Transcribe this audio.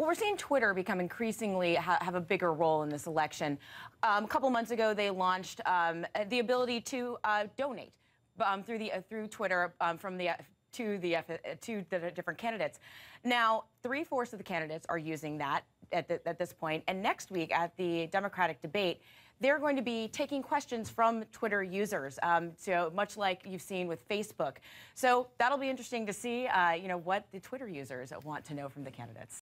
Well, we're seeing Twitter become increasingly ha have a bigger role in this election. Um, a couple months ago, they launched um, the ability to uh, donate um, through the uh, through Twitter um, from the uh, to the uh, to the different candidates. Now, three fourths of the candidates are using that at, the, at this point, and next week at the Democratic debate, they're going to be taking questions from Twitter users, um, so much like you've seen with Facebook. So that'll be interesting to see, uh, you know, what the Twitter users want to know from the candidates.